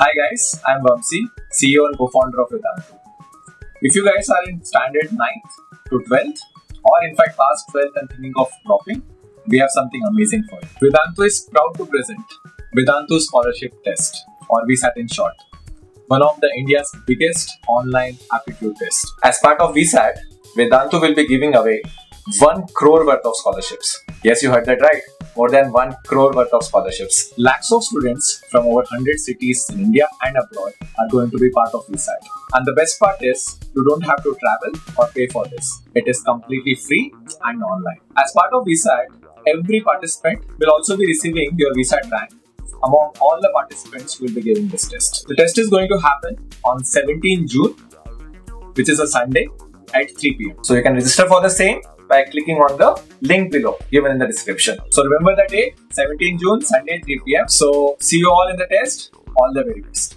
Hi guys, I'm Vamsi, CEO and co-founder of Vedantu. If you guys are in standard 9th to 12th, or in fact past 12th and thinking of dropping, we have something amazing for you. Vedantu is proud to present Vedantu Scholarship Test, or VSAT in short, one of the India's biggest online aptitude tests. As part of VSAT, Vedantu will be giving away 1 crore worth of scholarships. Yes, you heard that right. More than 1 crore worth of scholarships. Lakhs of students from over 100 cities in India and abroad are going to be part of VSAT. And the best part is, you don't have to travel or pay for this. It is completely free and online. As part of VSAT, every participant will also be receiving your VSAT rank among all the participants who will be giving this test. The test is going to happen on 17 June, which is a Sunday at 3 pm. So you can register for the same by clicking on the link below given in the description. So remember the date 17 June, Sunday 3 pm. So see you all in the test. All the very best.